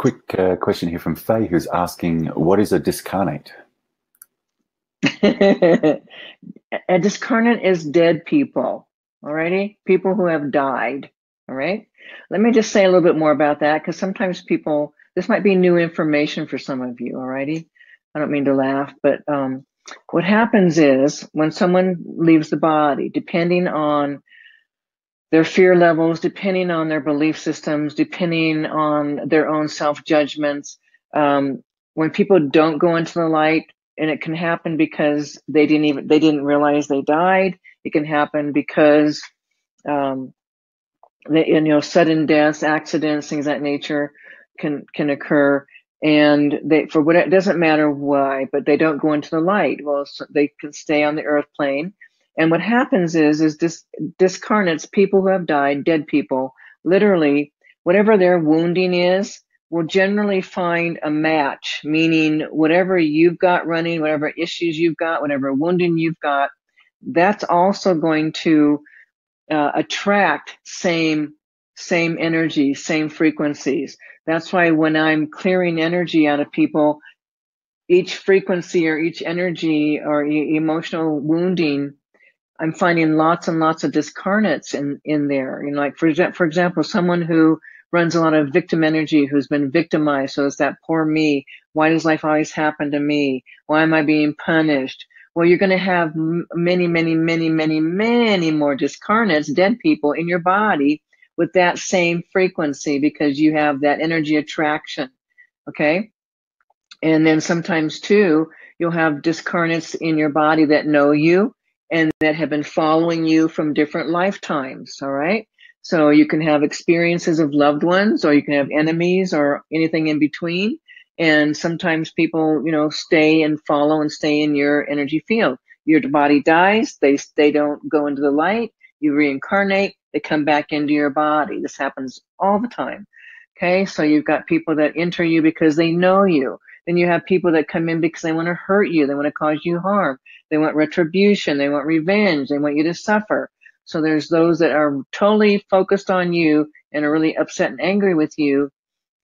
quick uh, question here from Faye, who's asking, "What is a discarnate?" a discarnate is dead people. Alrighty, people who have died. All right. Let me just say a little bit more about that because sometimes people, this might be new information for some of you. Alrighty, I don't mean to laugh, but um, what happens is when someone leaves the body, depending on their fear levels, depending on their belief systems, depending on their own self judgments. Um, when people don't go into the light, and it can happen because they didn't even they didn't realize they died. It can happen because um, they, you know sudden deaths, accidents, things that nature can can occur, and they for what it doesn't matter why, but they don't go into the light. Well, so they can stay on the earth plane and what happens is, is dis, discarnates, people who have died, dead people, literally, whatever their wounding is, will generally find a match, meaning whatever you've got running, whatever issues you've got, whatever wounding you've got, that's also going to uh, attract same same energy, same frequencies. That's why when I'm clearing energy out of people, each frequency or each energy or e- emotional wounding I'm finding lots and lots of discarnates in, in there. You know, like for, for example, someone who runs a lot of victim energy who's been victimized. So it's that poor me. Why does life always happen to me? Why am I being punished? Well, you're going to have many, many, many, many, many more discarnates, dead people in your body with that same frequency because you have that energy attraction. Okay. And then sometimes too, you'll have discarnates in your body that know you and that have been following you from different lifetimes. All right. So you can have experiences of loved ones, or you can have enemies, or anything in between. And sometimes people, you know, stay and follow and stay in your energy field. Your body dies, they they don't go into the light. You reincarnate, they come back into your body. This happens all the time. Okay, so you've got people that enter you because they know you. Then you have people that come in because they want to hurt you, they want to cause you harm. They want retribution. They want revenge. They want you to suffer. So there's those that are totally focused on you and are really upset and angry with you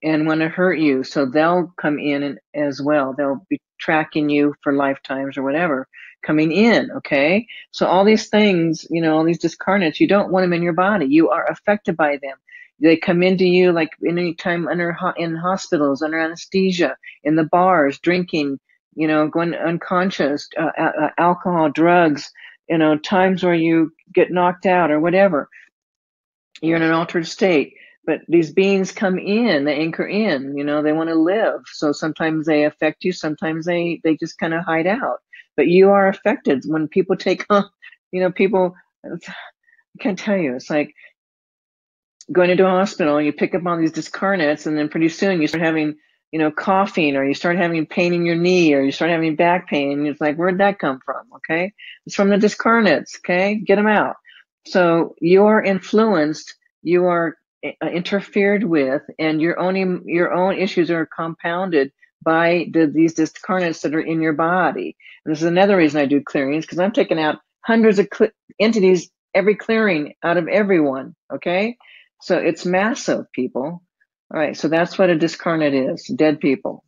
and want to hurt you. So they'll come in as well. They'll be tracking you for lifetimes or whatever coming in. Okay. So all these things, you know, all these discarnates, you don't want them in your body. You are affected by them. They come into you like any time under in hospitals, under anesthesia, in the bars, drinking, you know, going unconscious, uh, uh, alcohol, drugs, you know, times where you get knocked out or whatever. You're in an altered state. But these beings come in, they anchor in, you know, they want to live. So sometimes they affect you, sometimes they, they just kind of hide out. But you are affected when people take on, you know, people, I can't tell you, it's like going into a hospital, and you pick up on these discarnates, and then pretty soon you start having you know, coughing or you start having pain in your knee or you start having back pain. It's like, where'd that come from? Okay. It's from the discarnates. Okay. Get them out. So you're influenced, you are uh, interfered with and your own, your own issues are compounded by the, these discarnates that are in your body. And this is another reason I do clearings because I'm taking out hundreds of entities every clearing out of everyone. Okay. So it's massive, people. All right, so that's what a discarnate is dead people.